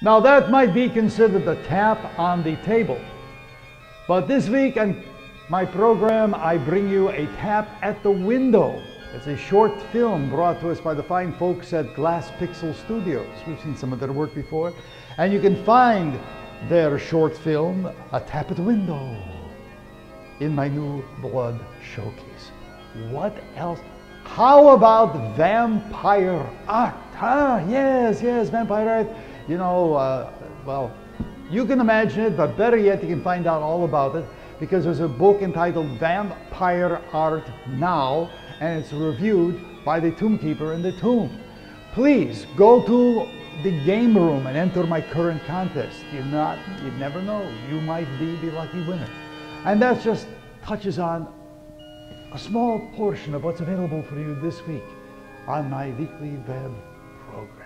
Now that might be considered a tap on the table. But this week on my program, I bring you a tap at the window. It's a short film brought to us by the fine folks at Glass Pixel Studios. We've seen some of their work before. And you can find their short film, A Tap at the Window, in my new Blood Showcase. What else? How about vampire art? Ah, yes, yes, vampire art. You know, uh, well, you can imagine it, but better yet, you can find out all about it because there's a book entitled Vampire Art Now, and it's reviewed by the Tomb Keeper in the Tomb. Please go to the game room and enter my current contest. You not, you never know. You might be the lucky winner. And that just touches on a small portion of what's available for you this week on my weekly web program.